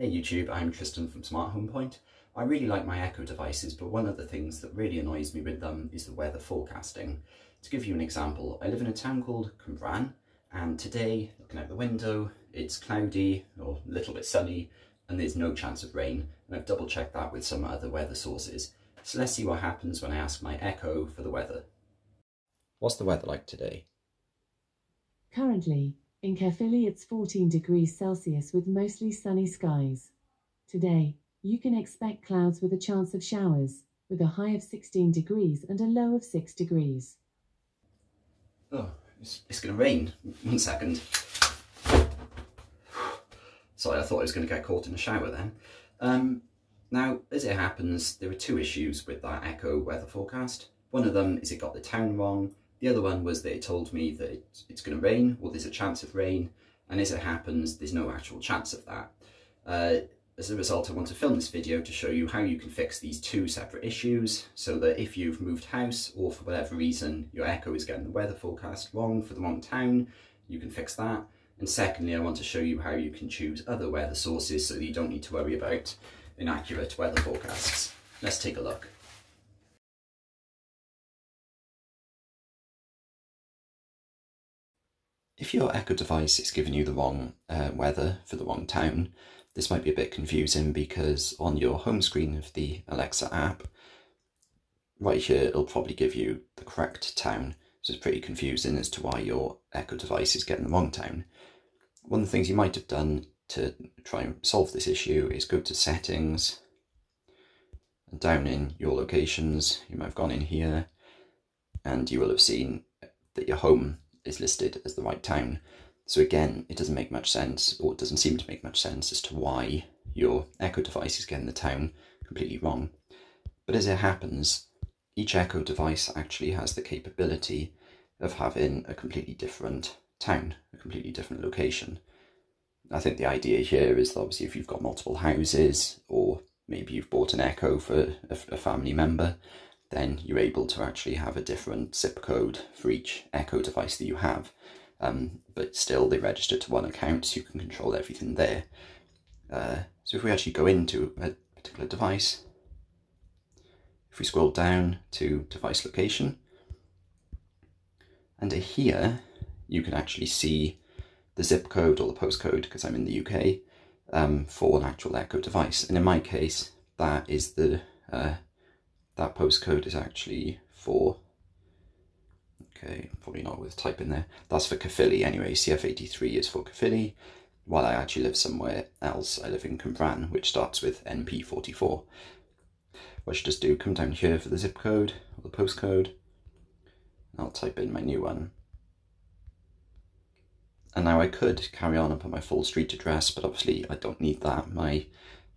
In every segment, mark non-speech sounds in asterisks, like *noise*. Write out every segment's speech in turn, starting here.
Hey YouTube, I'm Tristan from Smart Home Point. I really like my Echo devices, but one of the things that really annoys me with them is the weather forecasting. To give you an example, I live in a town called Cwmbran, and today, looking out the window, it's cloudy or a little bit sunny, and there's no chance of rain, and I've double checked that with some other weather sources. So let's see what happens when I ask my Echo for the weather. What's the weather like today? Currently, in Caerphilly it's 14 degrees Celsius with mostly sunny skies. Today, you can expect clouds with a chance of showers, with a high of 16 degrees and a low of 6 degrees. Oh, it's, it's going to rain. One second. Sorry, I thought I was going to get caught in a shower then. Um, now, as it happens, there are two issues with that Echo weather forecast. One of them is it got the town wrong, the other one was that it told me that it, it's going to rain or there's a chance of rain and as it happens there's no actual chance of that. Uh, as a result I want to film this video to show you how you can fix these two separate issues so that if you've moved house or for whatever reason your Echo is getting the weather forecast wrong for the wrong town you can fix that and secondly I want to show you how you can choose other weather sources so that you don't need to worry about inaccurate weather forecasts. Let's take a look. If your Echo device is giving you the wrong uh, weather for the wrong town, this might be a bit confusing because on your home screen of the Alexa app, right here it'll probably give you the correct town, so it's pretty confusing as to why your Echo device is getting the wrong town. One of the things you might have done to try and solve this issue is go to settings, and down in your locations, you might have gone in here, and you will have seen that your home is listed as the right town. So again, it doesn't make much sense, or it doesn't seem to make much sense as to why your Echo device is getting the town completely wrong. But as it happens, each Echo device actually has the capability of having a completely different town, a completely different location. I think the idea here is that obviously if you've got multiple houses, or maybe you've bought an Echo for a, a family member, then you're able to actually have a different zip code for each Echo device that you have. Um, but still, they register to one account, so you can control everything there. Uh, so if we actually go into a particular device, if we scroll down to device location, under here, you can actually see the zip code or the postcode, because I'm in the UK, um, for an actual Echo device. And in my case, that is the uh, that postcode is actually for, okay, probably not with type in there. That's for Caerphilly anyway. CF83 is for Caerphilly, while I actually live somewhere else. I live in Cwmbran, which starts with NP44. What I should just do, come down here for the zip code, or the postcode. I'll type in my new one. And now I could carry on and put my full street address, but obviously I don't need that. My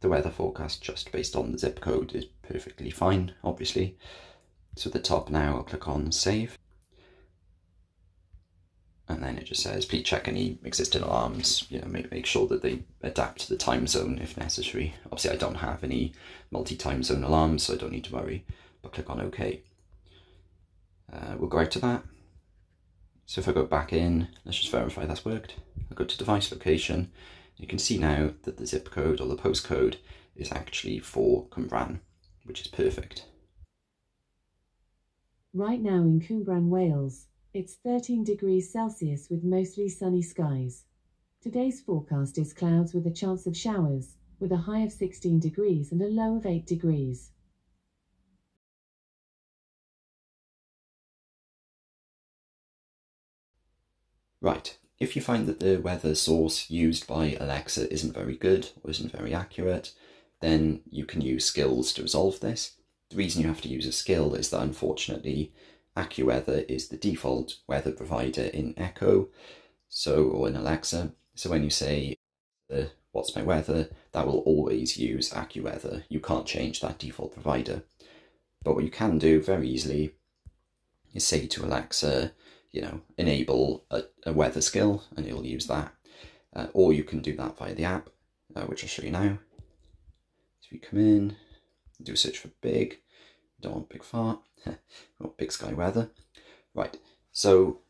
the weather forecast just based on the zip code is perfectly fine, obviously. So at the top now, I'll click on Save. And then it just says, please check any existing alarms, you know, make, make sure that they adapt to the time zone if necessary. Obviously, I don't have any multi-time zone alarms, so I don't need to worry, but click on OK. Uh, we'll go out to that. So if I go back in, let's just verify that's worked. I'll go to device location, you can see now that the zip code or the postcode is actually for Cwmbran, which is perfect. Right now in Cwmbran, Wales, it's 13 degrees Celsius with mostly sunny skies. Today's forecast is clouds with a chance of showers, with a high of 16 degrees and a low of 8 degrees. Right, if you find that the weather source used by Alexa isn't very good or isn't very accurate, then you can use skills to resolve this. The reason you have to use a skill is that unfortunately AccuWeather is the default weather provider in Echo so or in Alexa. So when you say uh, what's my weather, that will always use AccuWeather. You can't change that default provider. But what you can do very easily is say to Alexa, you know, enable a, a weather skill and it'll use that. Uh, or you can do that via the app, uh, which I'll show you now. You come in, do a search for big, don't want big fart, *laughs* want big sky weather. Right, so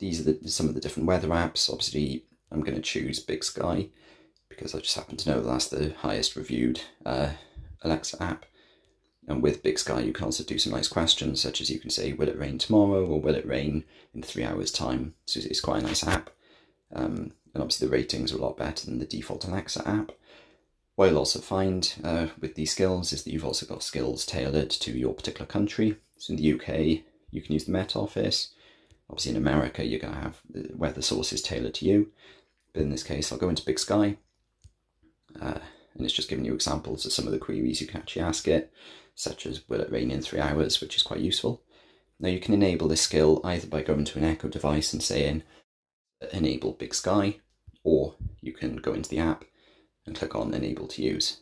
these are the, some of the different weather apps. Obviously, I'm going to choose big sky. because I just happen to know that's the highest reviewed uh, Alexa app. And with Big Sky, you can also do some nice questions, such as you can say, will it rain tomorrow or will it rain in three hours' time? So it's quite a nice app. Um, and obviously the ratings are a lot better than the default Alexa app. What you'll also find uh, with these skills is that you've also got skills tailored to your particular country. So in the UK, you can use the Met Office. Obviously in America, you're going to have the weather sources tailored to you. But in this case, I'll go into Big Sky. Uh, and it's just giving you examples of some of the queries you can actually ask it, such as will it rain in three hours, which is quite useful. Now you can enable this skill either by going to an Echo device and saying enable Big Sky, or you can go into the app and click on enable to use.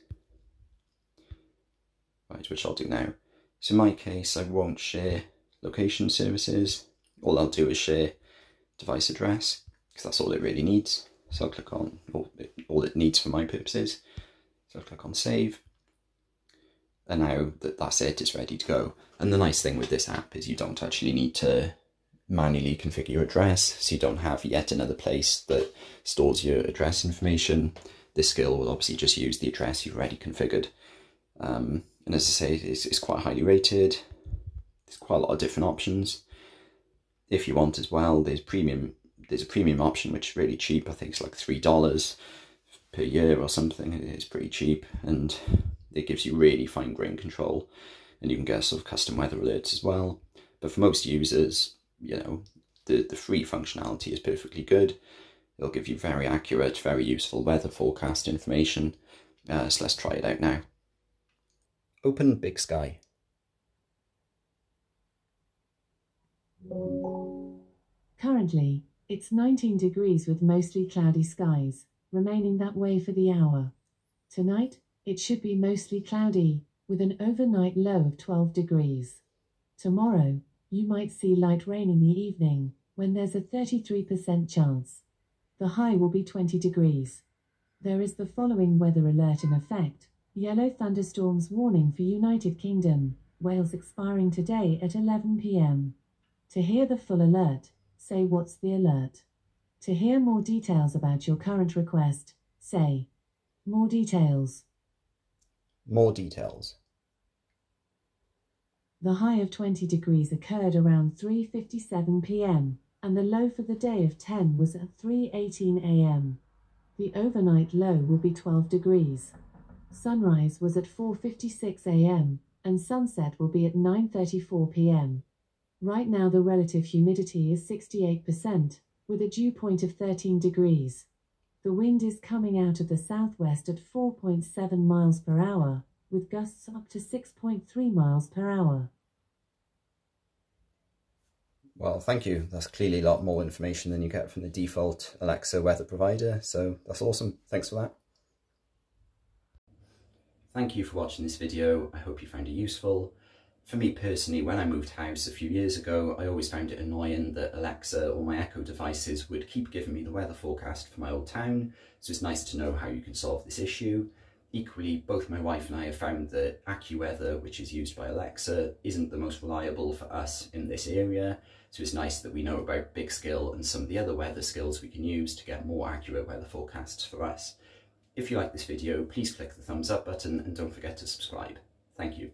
Right, which I'll do now. So in my case, I won't share location services. All I'll do is share device address, because that's all it really needs. So I'll click on all it, all it needs for my purposes. So I'll click on save. And now that that's it, it's ready to go. And the nice thing with this app is you don't actually need to manually configure your address, so you don't have yet another place that stores your address information. This skill will obviously just use the address you've already configured. Um, and as I say, it's, it's quite highly rated. There's quite a lot of different options. If you want as well, there's premium. There's a premium option which is really cheap. I think it's like three dollars per year or something. It's pretty cheap, and it gives you really fine grain control. And you can get sort of custom weather alerts as well. But for most users, you know, the, the free functionality is perfectly good. It'll give you very accurate, very useful weather forecast information. Uh, so let's try it out now. Open Big Sky. Currently, it's 19 degrees with mostly cloudy skies, remaining that way for the hour. Tonight, it should be mostly cloudy, with an overnight low of 12 degrees. Tomorrow, you might see light rain in the evening, when there's a 33% chance. The high will be 20 degrees. There is the following weather alert in effect. Yellow thunderstorms warning for United Kingdom, Wales expiring today at 11 pm. To hear the full alert, say what's the alert. To hear more details about your current request, say more details. More details. The high of 20 degrees occurred around 3:57 p.m. and the low for the day of 10 was at 3:18 a.m. The overnight low will be 12 degrees. Sunrise was at 4:56 a.m. and sunset will be at 9:34 p.m. Right now the relative humidity is 68% with a dew point of 13 degrees. The wind is coming out of the southwest at 4.7 miles per hour with gusts up to 6.3 miles per hour. Well, thank you. That's clearly a lot more information than you get from the default Alexa weather provider, so that's awesome. Thanks for that. Thank you for watching this video. I hope you found it useful. For me personally, when I moved house a few years ago, I always found it annoying that Alexa or my Echo devices would keep giving me the weather forecast for my old town, so it's nice to know how you can solve this issue. Equally, both my wife and I have found that AccuWeather, which is used by Alexa, isn't the most reliable for us in this area, so it's nice that we know about Big Skill and some of the other weather skills we can use to get more accurate weather forecasts for us. If you like this video, please click the thumbs up button and don't forget to subscribe. Thank you.